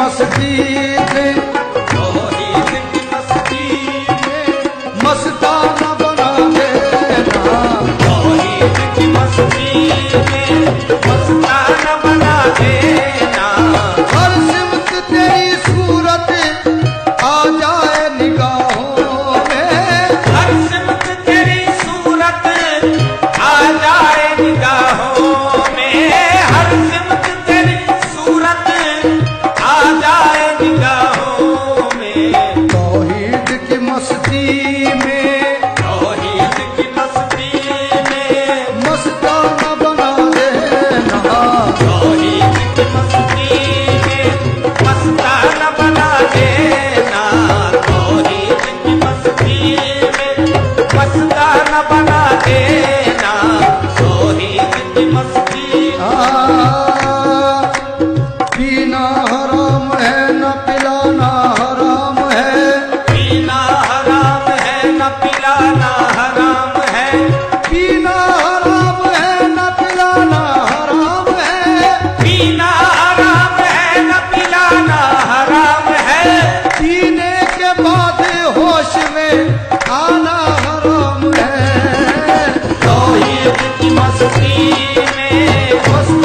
macetinha. was